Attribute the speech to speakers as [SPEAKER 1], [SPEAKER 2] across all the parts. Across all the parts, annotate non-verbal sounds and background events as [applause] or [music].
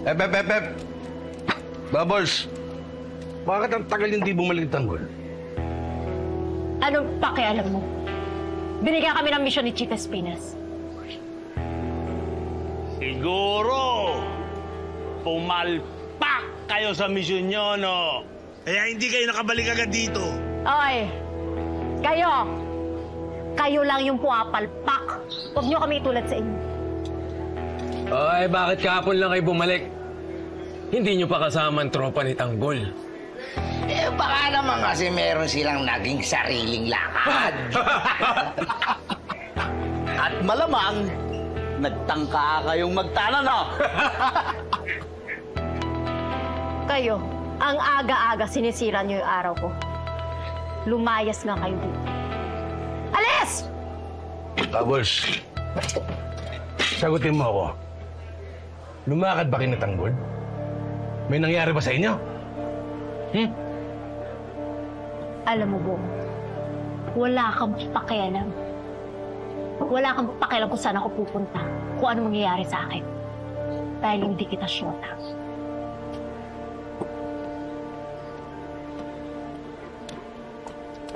[SPEAKER 1] Ep, ep, ep, ep. Bubbles, bakit ang tagal hindi bumalik tanggol?
[SPEAKER 2] Anong pakialam mo? Binigyan kami ng misyon ni Chief Espinas.
[SPEAKER 3] Siguro, pumalpak kayo sa misyon nyo, no? Kaya hindi kayo nakabalik agad dito.
[SPEAKER 2] Oy! Kayo! Kayo lang yung pumapalpak. Huwag niyo kami itulad sa inyo.
[SPEAKER 4] Ay, bakit kahapon lang kayo bumalik? Hindi nyo pa kasama ang tropa ni Tanggol.
[SPEAKER 5] Eh, baka naman kasi meron silang naging sariling lakad. [laughs]
[SPEAKER 6] At malamang, nagtangka kayong magtanan, no? [laughs]
[SPEAKER 2] Kayo, ang aga-aga sinisira niyo yung araw ko. Lumayas nga kayo dito. Alis!
[SPEAKER 1] Bubbles, sagutin mo ako. Lumakad ba kayo na tanggol? May nangyari ba sa inyo? Hmm?
[SPEAKER 2] Alam mo, Bong, wala kang pakialam. Wala kang pakialam kung saan ako pupunta, kung ano mangyayari sa akin. Dahil hindi kita syota.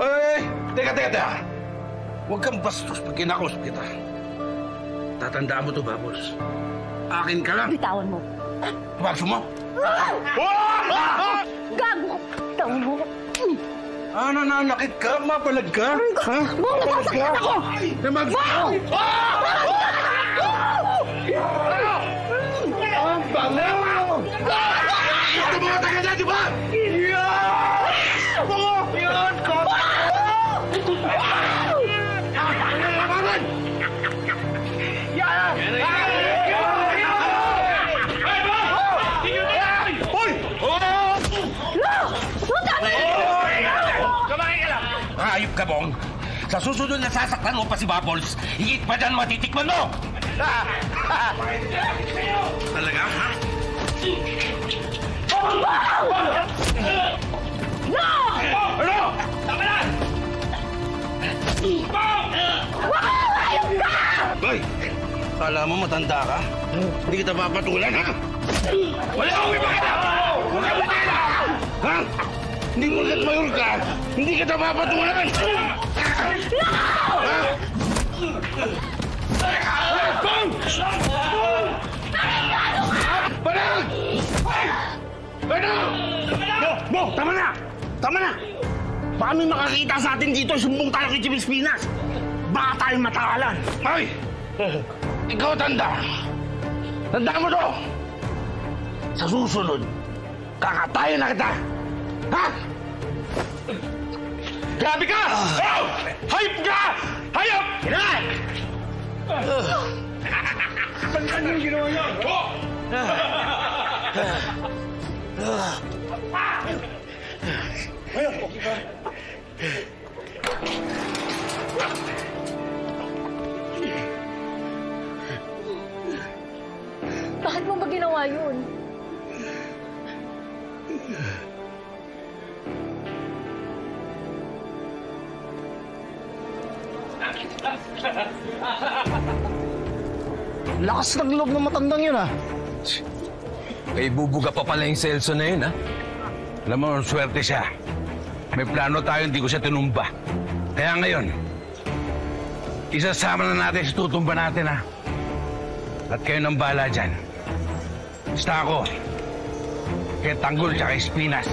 [SPEAKER 1] Ay, teka, teka, teka. Huwag kang bastos pag kinakos kita. Tatandaan mo to, Bubbles. Akin ka lang.
[SPEAKER 2] Bitawan mo.
[SPEAKER 1] Baso mo. [laughs]
[SPEAKER 2] Gago! Bitawan mo.
[SPEAKER 1] Ah, nananakit ka? Mapalag ka? Ha?
[SPEAKER 2] Mapalag ka? Ako!
[SPEAKER 1] Namag... Ang Ayop ka, Bong. Sa susunod na sasaktan mo pa si Bubbles, higit pa dyan matitikman mo! Talaga, ha? Ano? Tama na! Hoy! Kala mo matanda ka? Hindi kita papatulan, ha? Wala akong ipakita! Wala akong ipakita! Ha? Hindi mo mayor ka! Hindi kita papatulan! Ha? Bong! Bong! Banang! Banang! Bo! Bo! Tama na! Tama na! Baka may makakita sa atin dito, sumbong tayo kay Chief Espinas. Baka tayo matakalan. Ay! Ikaw tanda. Tandaan mo to. Sa susunod, kakatayo na kita. Ha? Grabe ka! Oh! Hayop ka! Hayop! Yan! Ba't yung ginawa niyo? Oh!
[SPEAKER 2] Bakit mo ba ginawa yun?
[SPEAKER 6] Lakas ng loob ng matandang yun, ah.
[SPEAKER 4] May bubuga pa pala yung Celso na yun, ha?
[SPEAKER 1] Alam mo, swerte siya. May plano tayo, hindi ko siya tinumba. Kaya ngayon, isasama na natin si tutumba natin, ha? At kayo nang bala dyan. Basta ako, kaya tanggol siya kay Spinas.